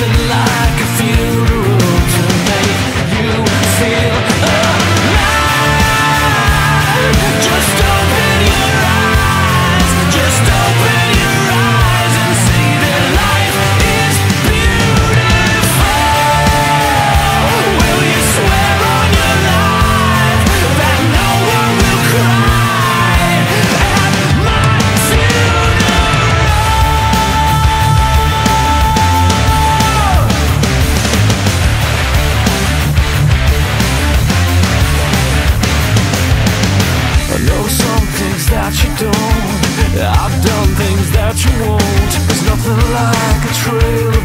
nothing like a feeling I've done things that you won't. There's nothing like a trail